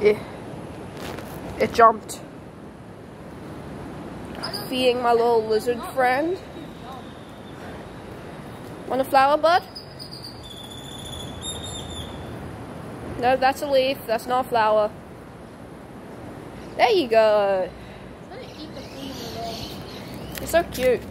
It, it jumped. Feeding my little lizard friend. Want a flower, bud? No, that's a leaf. That's not a flower. There you go. You're so cute.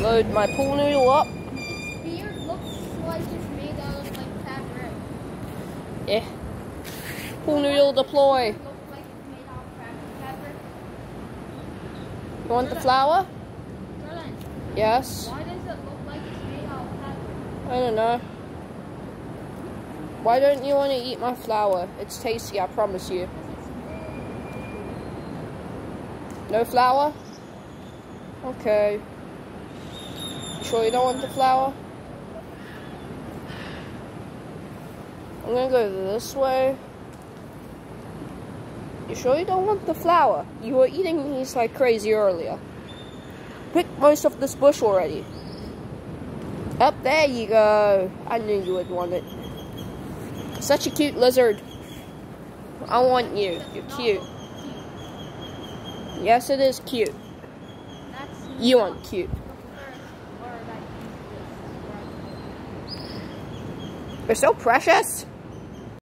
Load my pool noodle up. Its beard looks like it's made out of like fabric. Yeah. Pool noodle deploy. Looks like it's made out of fabric. fabric. You want the flower? Yes. why does it look like it's made out of fabric? I don't know. Why don't you want to eat my flower? It's tasty, I promise you. No flower? Okay. You sure you don't want the flower? I'm gonna go this way. You sure you don't want the flower? You were eating these like crazy earlier. Pick most of this bush already. Up there you go. I knew you would want it. Such a cute lizard. I want you. You're cute. Yes, it is cute. You aren't cute. You're so precious.